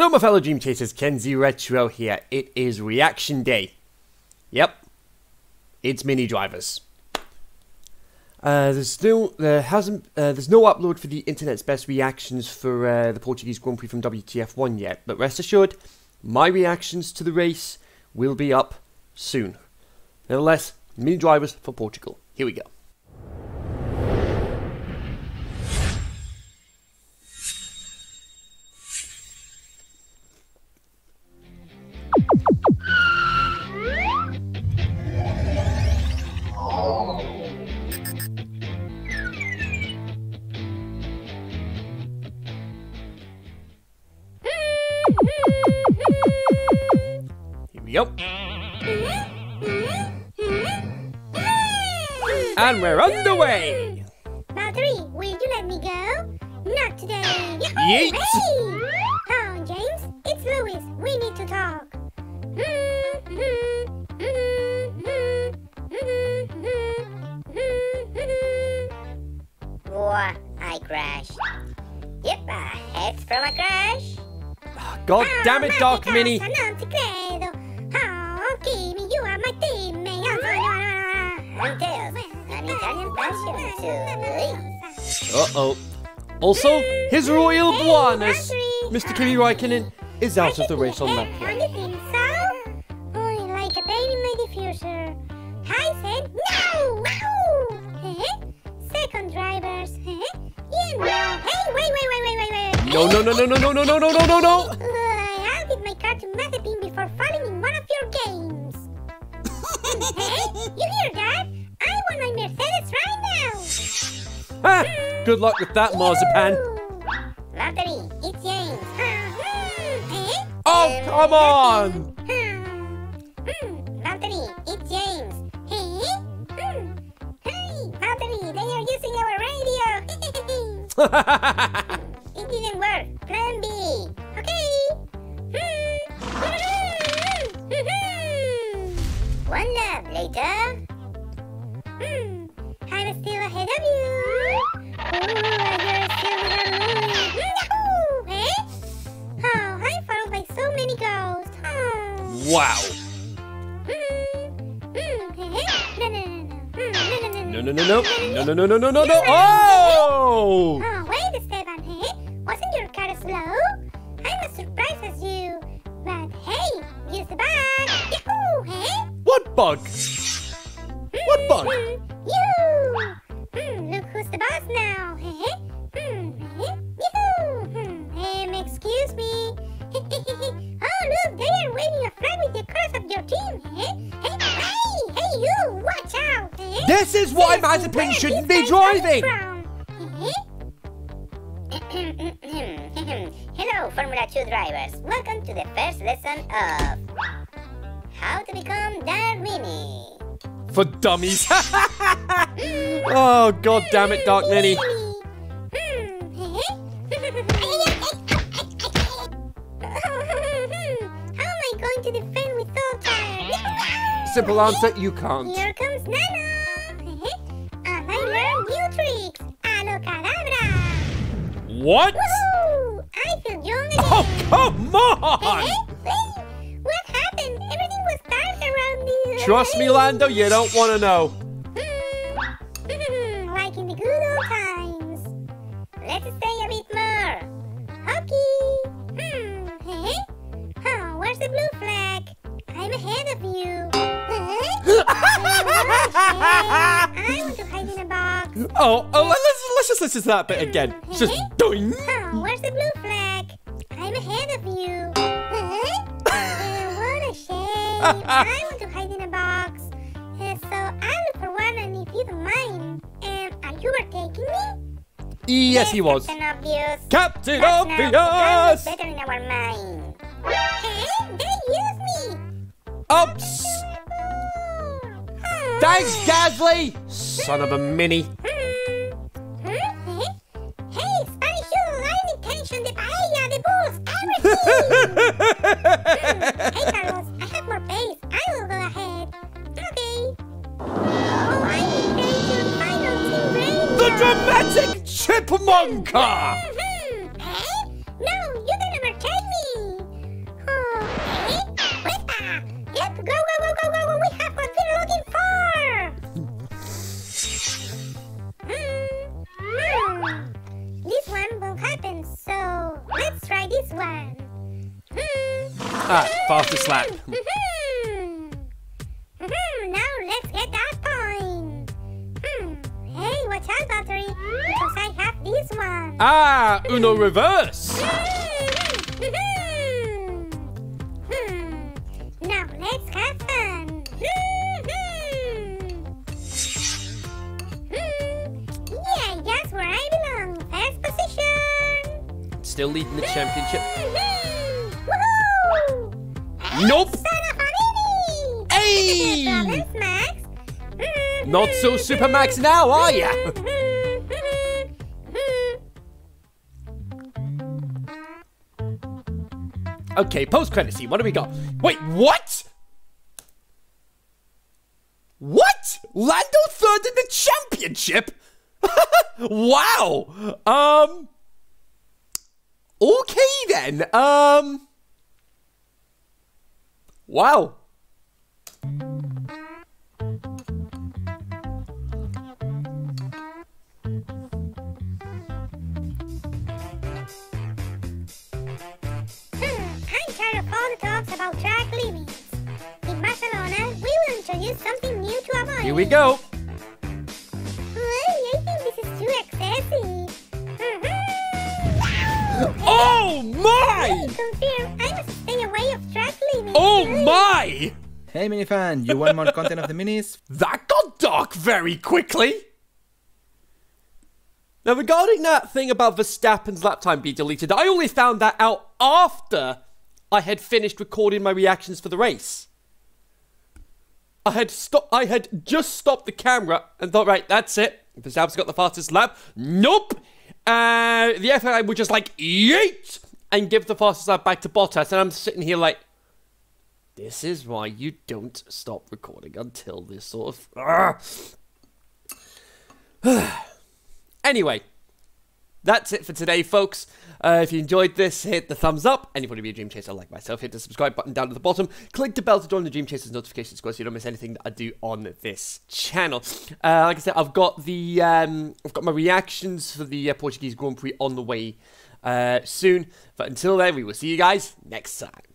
Hello, my fellow Dream Chasers. Kenzie Retro here. It is reaction day. Yep, it's mini drivers. Uh, there's still there hasn't uh, there's no upload for the internet's best reactions for uh, the Portuguese Grand Prix from WTF1 yet, but rest assured, my reactions to the race will be up soon. Nevertheless, mini drivers for Portugal. Here we go. Go. And we're underway! Valtteri, will you let me go? Not today. Yeet. Hey! Oh, James, it's Lewis. We need to talk. Whoa, I crashed. Yep, uh, heads from a crash. God damn it, Dark Mini! che an Italian passion too. Uh oh. Also, his Royal Blondes, Mr. Kimi Raikkonen, is out of the race on that Don't one. you think so? Like a pain in my diffuser. I said no! Wow! Eh? Second drivers. Eh? No. Hey, wait, wait, wait, wait, wait, wait. No, no, no, no, no, no, no, no, no, no, good luck with that, Marzipan. Valtteri, it's James. Uh-huh. Eh? Oh, come on! Hmm. Hmm. It's James. Hey? Hmm. Hey, Valtteri, they are using our radio. It didn't work. Plan B. okay. Hmm. One lap later. Hmm. I'm still ahead of you. Wow. No, no, no, no. No, no, no, no. No, no, no, no, no, no, no, no, no, no, no. Oh! Oh, wait, Esteban, eh? Wasn't your car slow? I'm as surprised as you. But hey, use the bag. Yahoo, eh? What bug? This is why Mazepin shouldn't be driving! Hello, Formula 2 drivers. Welcome to the first lesson of how to become Darwini. For dummies. oh, god damn it, Dark Mini. How am I going to defend with all? Simple answer, you can't. Here comes Nano! Learned new tricks! Alocadabra! What? Woohoo! I feel young again! Oh, come on! Hey, what happened? Everything was dark around me. Trust me, Lando, you don't want to know. Oh, oh, let's, let's just listen to that bit again. It's Just doing. Oh, where's the blue flag? I'm ahead of you. Eh? Uh, what a shame. I want to hide in a box. Uh, so I'll look for one and if you don't mind. Um, are you overtaking me? Yes, he was. Captain Obvious. Captain But now Obvious! better in our mind. Hey, they use me. Oops! Thanks, Gasly! Son of a mini. hey, Carlos, I have more. I will go ahead. Okay. Oh, I. The dramatic chipmunker. Mm -hmm. Hey? No, you're gonna overtake me. Oh, hey? Whippa. Yep, go, go, go. Ah, fastest lap. Mhm. Mhm. Now let's get that point. Hmm. Hey, watch out, battery, because I have this one. Ah, Uno reverse. Mhm. Hmm. Now let's have fun. Mhm. Hmm. Yeah, that's where I belong. First position. Still leading the championship. Nope. Son of a mini! Hey! Mhm. Not so Super Max now, are ya? Okay, post credit scene. What do we got? Wait, what? What? Lando third in the championship? wow. Um. Okay then. Um. Wow. Hmm, I'm tired of all the talks about track limits. In Barcelona, we will introduce something new to avoid. Here we go. Hey, I think this is too excessive. Mhm. Oh my! Confirm, Hey minifan, you want more content of the minis? That got dark very quickly. Now, regarding that thing about Verstappen's lap time being deleted, I only found that out after I had finished recording my reactions for the race. I had stopped. I had just stopped the camera and thought, right, that's it. Verstappen's got the fastest lap. Nope. Uh, the FIA would just like yeet and give the fastest lap back to Bottas, and I'm sitting here like, this is why you don't stop recording until this sort of. anyway, that's it for today, folks. Uh, if you enjoyed this, hit the thumbs up. And if you want to be a Dream Chaser like myself, hit the subscribe button down at the bottom. Click the bell to join the Dream Chasers notification squad so you don't miss anything that I do on this channel. Uh, like I said, I've got the um, I've got my reactions for the uh, Portuguese Grand Prix on the way uh, soon. But until then, we will see you guys next time.